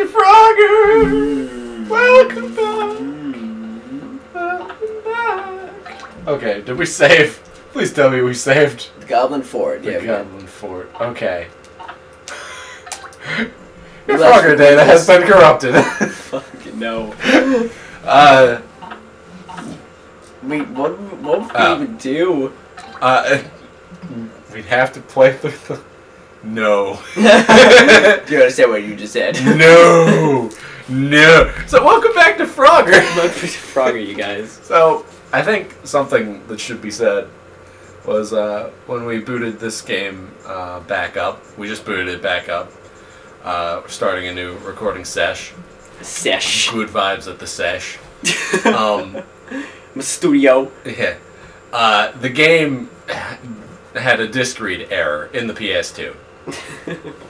to Frogger! Welcome back! Welcome back! Okay, did we save? Please tell me we saved The Goblin Fort. the Yeah, we Goblin Fort. Okay. We Your left Frogger the data has been corrupted. Fucking no. uh, Wait, what, what would we Oh. even do? uh, we'd have to play through the. No. do you understand what you just said? no. No. So welcome back to Frogger. Look for Frogger, you guys. So I think something that should be said was uh, when we booted this game uh, back up. We just booted it back up. Uh, starting a new recording sesh. Sesh. Good vibes at the sesh. Um, My studio. yeah. Uh, the game had a disk read error in the PS2.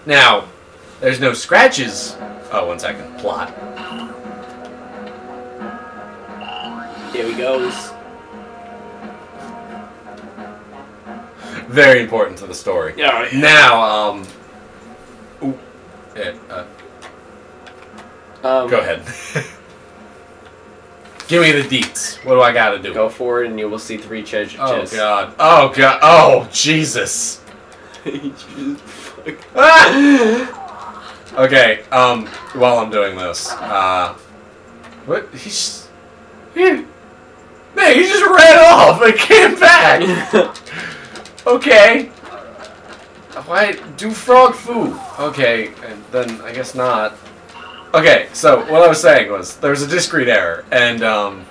Now, there's no scratches. Oh, one second. Plot. Here he goes. Very important to the story. Yeah. Now, um. Ooh, yeah, uh, Um, go ahead. Give me the deets. What do I gotta do? Go forward and you will see three treasure Oh god. Oh god. Oh Jesus. Okay. Um. While I'm doing this, uh, what he's he, man, he just ran off and came back. Okay. Why do frog food? Okay, and then I guess not. Okay, so what I was saying was there was a disk read error, and um,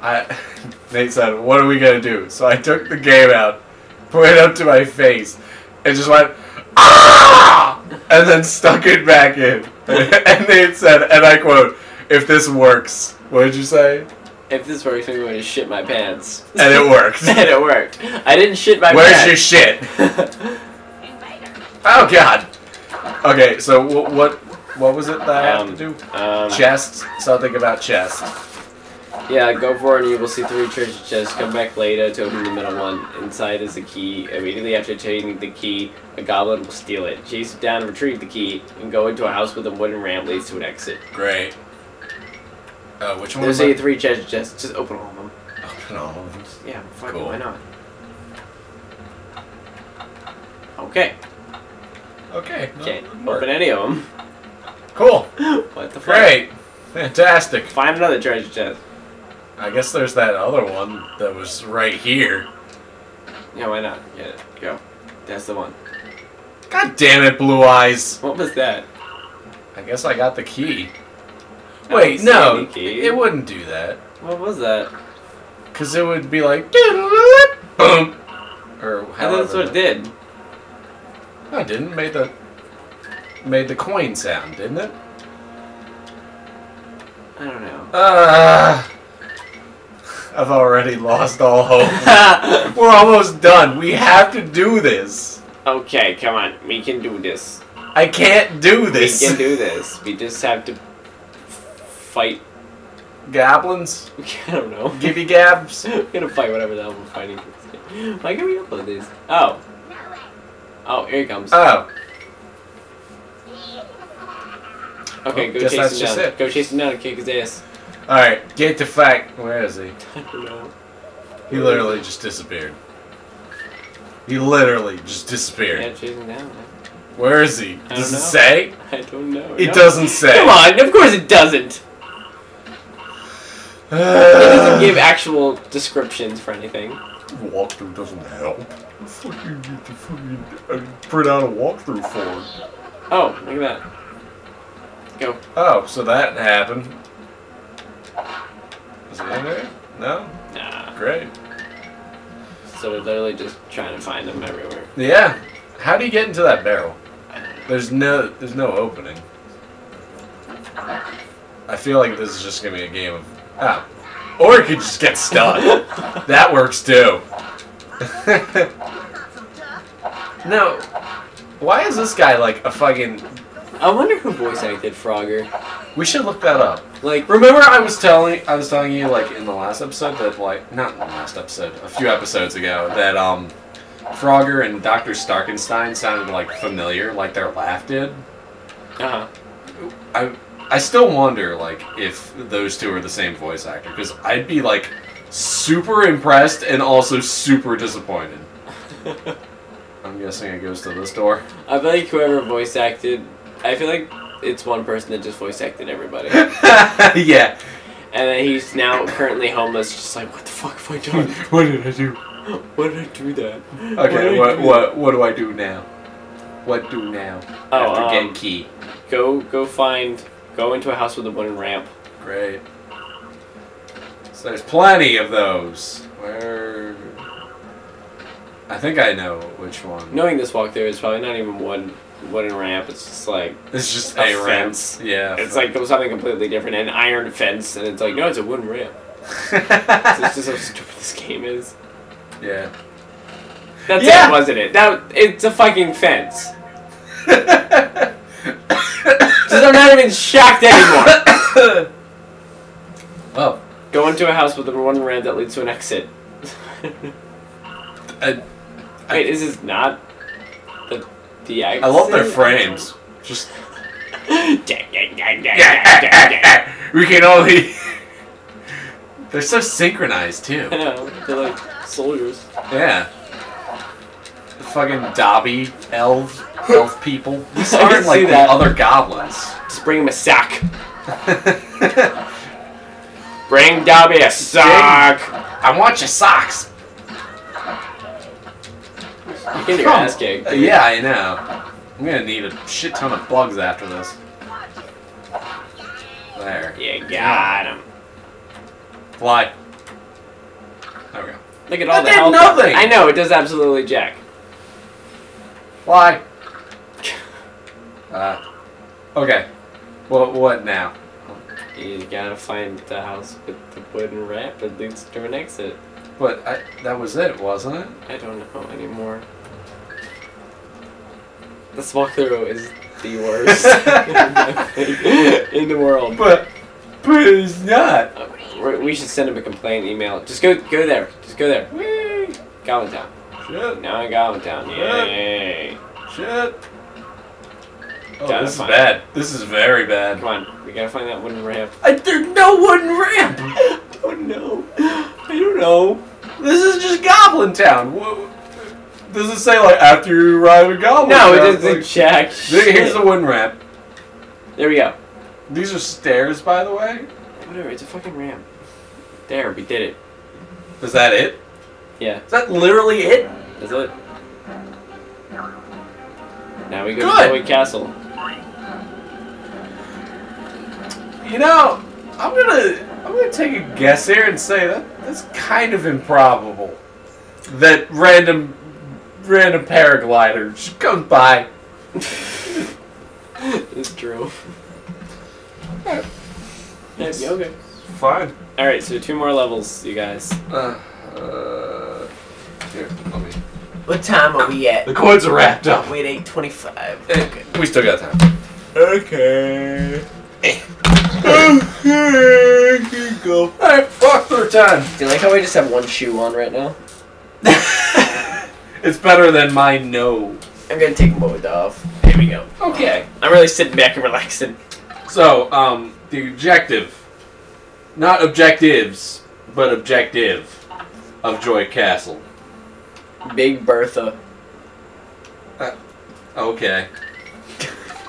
I Nate said, "What are we gonna do?" So I took the game out, put it up to my face, and just went ah, and then stuck it back in. and Nate said, and I quote, "If this works, what did you say?" if this works, I'm going to shit my pants. And it worked. and it worked. I didn't shit my pants. Where's your shit? Oh God. Okay, so wh- what what was it that I have Um, to do? um, Chest. Something about chest. Yeah, go for it and you will see three treasure chests. Come back later to open the middle one. Inside is a key. Immediately after taking the key, a goblin will steal it. Chase it down and retrieve the key, and go into a house with a wooden ramp leads to an exit. Great. Uh, which one There's a three treasure chests. Just open all of them. Open all of them. Yeah, fuck Cool. why not? Okay, Okay. no, good work. open any of them. Cool. what the fuck? Great. Fantastic. Find another treasure chest. I guess there's that other one that was right here. Yeah, why not? Get it. Go. That's the one. God damn it, Blue Eyes. What was that? I guess I got the key. I Wait, no. key. It wouldn't do that. What was that? Because it would be like. Boom. Or I thought that's what it did. No, it didn't. Made the made the coin sound, didn't it? I don't know. Uh, I've already lost all hope. We're almost done. We have to do this. okay, come on. We can do this. I can't do this. We can do this. We just have to fight. Goblins, I don't know. gibby gabs. We're gonna fight whatever the hell we're fighting. Why can't we upload these? Oh. Oh, here he comes. Oh, okay, go chase him just down. it. Go chase him down and kick his ass. All right. Get to fact. Where is he? I don't know. He literally just disappeared. He literally just Yeah, disappeared. chase him down. man. Where is he? Does it know. say? I don't know. It No. doesn't say. Come on, of course it doesn't. It doesn't give actual descriptions for anything. Walkthrough doesn't help. Fucking get the fucking uh, print out a walkthrough for? Oh, look at that. Go. Oh, so that happened. Is it in there? No? Nah. Great. So we're literally just trying to find them everywhere. Yeah. How do you get into that barrel? There's no there's no opening. I feel like this is just gonna be a game of ah. Or it could just get stuck. that works too. no. Why is this guy like a fucking I wonder who voice acted Frogger. We should look that up. Like, Remember, I was telling I was telling you like in the last episode that like not in the last episode, a few episodes ago that um, Frogger and Doctor Starkenstein sounded like familiar, like their laugh did. uh huh. I I still wonder, like, if those two are the same voice actor, because I'd be like super impressed and also super disappointed. I'm guessing it goes to this door. I feel like whoever voice acted, I feel like it's one person that just voice acted everybody, yeah. and then he's now currently homeless, just like what the fuck have I done? what did I do? Why did I do that? Okay, what what what do I do now? What do now? Oh, After um, getting key. Go go find go into a house with a wooden ramp. Great. So there's plenty of those. Where? I think I know which one. Knowing this walkthrough, is probably not even one wooden ramp. It's just like It's just A a, ramp. fence. Yeah. it's like there was something completely different, an iron fence, and it's like no, it's a wooden ramp. So it's just how stupid this game is. yeah. That's Yeah. it, wasn't it? That it's a fucking fence. Just I'm not even shocked anymore. oh, Go into a house with a wooden ramp that leads to an exit. I, Wait, is this not the the exit? I love their frames. Just we can only. They're so synchronized too. I know, they're like soldiers. Yeah. The fucking Dobby elf elf people. These aren't like the that. other goblins. Just bring him a sack. Bring Dobby a sock. I want your socks. You get your ass kicked. Yeah, I know. I'm gonna need a shit ton of bugs after this. There. You got him. Fly. There we go. Look at all That the did health. nothing. I know it does absolutely jack. Fly. Uh. Okay. Well, what now? You gotta find the house with the wooden ramp that leads to an exit. But I, that was it, wasn't it? I don't know anymore. This walkthrough is the worst in the world. But, but it's not. Uh, we- should send him a complaint email. Just go, go there. Just go there. Whee! Goblin Town. Shit. Now in Goblin Town. Yay! Shit. Oh, this is bad. This is very bad. Come on, we gotta find that wooden ramp. I, there's no wooden ramp. I don't know. I don't know. This is just Goblin Town. Wha- Does it say like after you arrive at Goblin No, it doesn't like, check. there- here's the wooden ramp. There we go. These are stairs, by the way. Whatever, it's a fucking ramp. There, we did it. Is that it? Yeah, Is that literally it? that's it. Now we go Good. to Joy Castle. You know, I'm gonna I'm gonna take a guess here and say that that's kind of improbable. That random random paraglider just comes by. it's true. Yeah, okay. Fine. Alright, so two more levels, you guys. Uh, uh, here, let me. What time are we at? The coins are wrapped up. Wait, eight twenty-five. Eh, We still got time. Okay. Okay, here you go. Alright, fuck third time. Do you like how I just have one shoe on right now? It's better than my no. I'm gonna take a both off. Here we go. Okay. I'm really sitting back and relaxing. So, um, the objective, not objectives, but objective of Joy Castle. Big Bertha. Okay.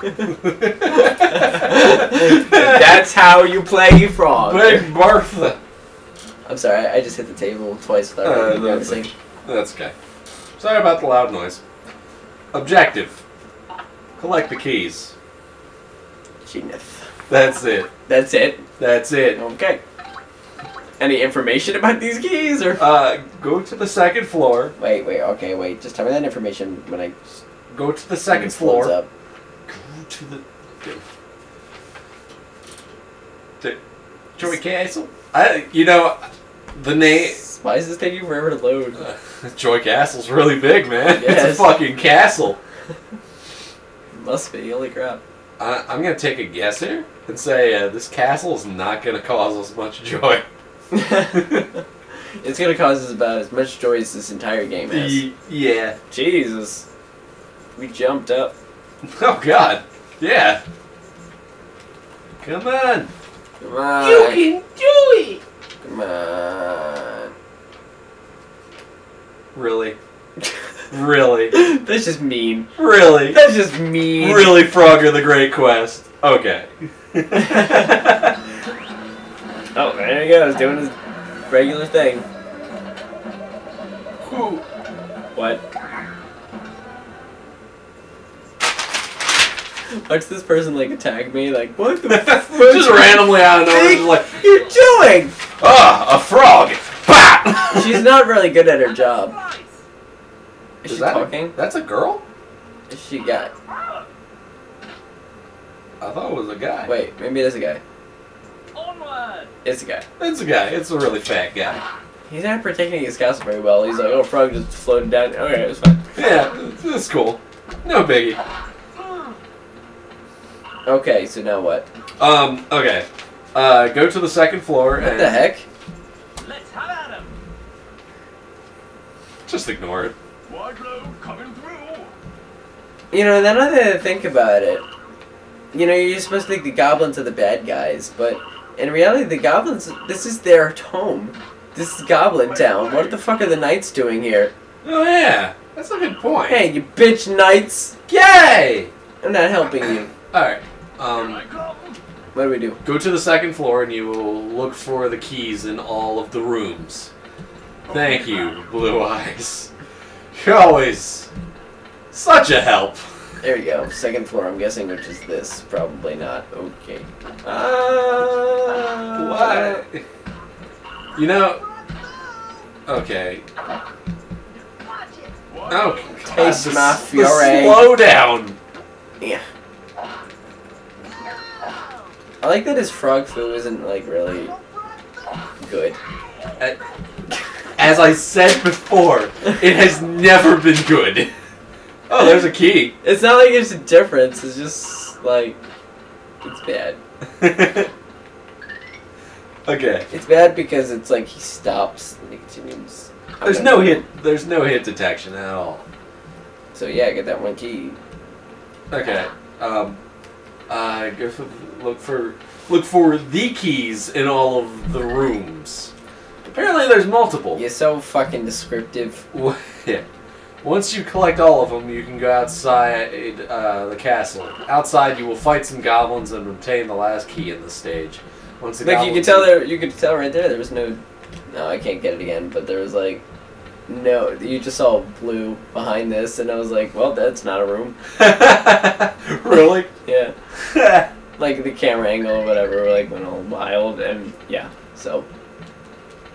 That's how you play frog. Big Bertha. I'm sorry, I just hit the table twice without Uh, really noticing. That's okay. Sorry about the loud noise. Objective. Collect the keys. Genius. That's it. That's it. That's it. Okay. Any information about these keys, or? Uh, go to the second floor. Wait, wait. Okay, wait. Just tell me that information when I Go to the second floor. Up. Go to the. To Joy Castle. I, you know, the name. Why is this taking forever to load? Uh, Joy Castle's really big, man. It's a fucking castle. Must be. Holy crap. I, I'm gonna take a guess here and say uh, this castle is not gonna cause us much joy. it's gonna cause us about as much joy as this entire game has. Y- yeah. Jesus. We jumped up. Oh God. Yeah. Come on. Come on. You can do it. Come on. Really? Really? That's just mean. Really? That's just mean. Really, Frogger the Great Quest. Okay. Oh, there he goes, doing his regular thing. Who? What? Watch this person like attack me, like, what the just randomly out of nowhere, just like, you're doing? ah, a frog. Bap! She's not really good at her job. Is, Is she that a- talking? that's a girl? Is she got? I thought it was a guy. Wait, maybe it is a guy. Onward! It's a guy. It's a guy. It's a really fat guy. He's not protecting his castle very well. He's like, oh, frog just floating down. Okay, it's fine. Yeah, it's, it's cool. No biggie. Okay, so now what? Um, okay. Uh, go to the second floor What and the heck? Let's have at him! just ignore it. Wide blow coming through! You know, then I didn't think about it. You know, you're supposed to think the goblins are the bad guys, but in reality, the goblins, this is their home. This is Goblin Town. What the fuck are the knights doing here? Oh yeah, that's a good point. Hey, you bitch knights! Yay! I'm not helping you. All right. Um, What do we do? go to the second floor and you will look for the keys in all of the rooms. Thank you, Blue Eyes. You're always such a help. There you go. Second floor, I'm guessing, which is this. Probably not. Okay. Uh, What? You know. Okay. Oh, Taste God, my the- fury. The slow down. Yeah. I like that his frog foo isn't, like, really good. As I said before, it has never been good. Oh, there's a key. It's not like it's a difference. It's just like it's bad. okay. It's bad because it's like he stops and he continues. There's no hit. There's no hit detection at all. So yeah, get that one key. Okay. Um. Uh. Go for, look for look for the keys in all of the rooms. Apparently, there's multiple. You're so fucking descriptive. yeah. Once you collect all of them, you can go outside uh, the castle. Outside, you will fight some goblins and obtain the last key in the stage. Once the Like you could tell there, you could tell right there. There was no. No, I can't get it again. But there was like. No, you just saw blue behind this, and I was like, well, that's not a room. really? Yeah. Like the camera angle or whatever, like went all wild, and yeah. So.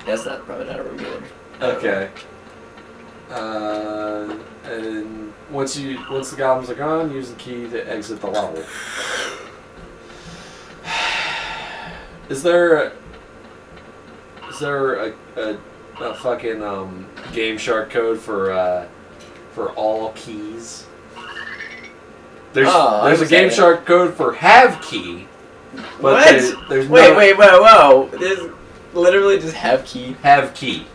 That's not probably not a either. okay. Uh, and once you once the goblins are gone, use the key to exit the level. Is there is there a, a, a fucking um, Game Shark code for uh, for all keys? There's Oh, there's a Game Shark code for have key, but What? there- there's Wait, no wait, whoa, whoa! There's literally just have key. have key.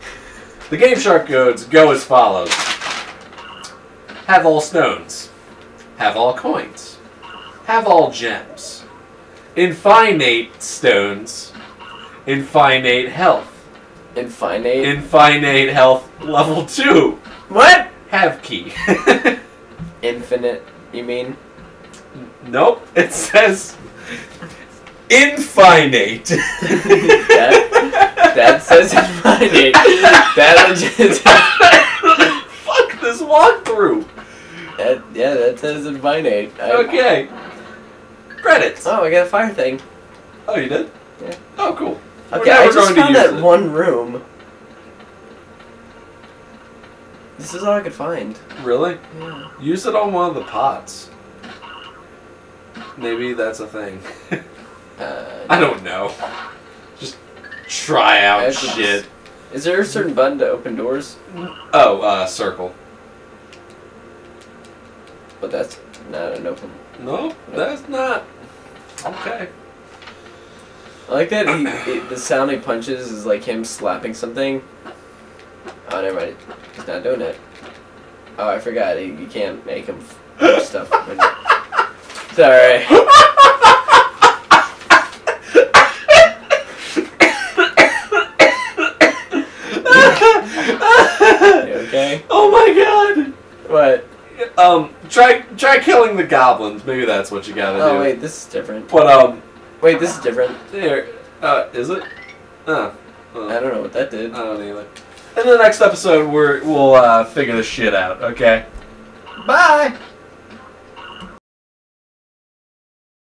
The Game Shark codes go as follows: have all stones, have all coins, have all gems, infinite stones, infinite health, Infinite. infinite health level two, what? have key. Infinite. You mean? nope, it says infinite. that, that says it's infinite. That legit. Fuck this walkthrough. That, yeah, that says infinite. I, Okay. Credits. Oh, I got a fire thing. Oh, you did? Yeah. Oh, cool. Okay, I just found that it. one room. This is all I could find. Really? Yeah. Use it on one of the pots. Maybe that's a thing. Uh, I don't know. Try out shit. Is there a certain button to open doors? Oh, uh, circle. But that's not an open. No, that's not. Okay. I like that he, he- the sound he punches is like him slapping something. Oh, never mind. He's not doing it. Oh, I forgot. You can't make him stuff. Sorry. god! What? Um, try killing the goblins. Maybe that's what you gotta Oh do. Oh wait, this is different. But um, Wait, this is different. there. Uh, is it? Uh, uh, I don't know what that did. I don't either. In the next episode, we're we'll uh, figure this shit out. Okay. Bye.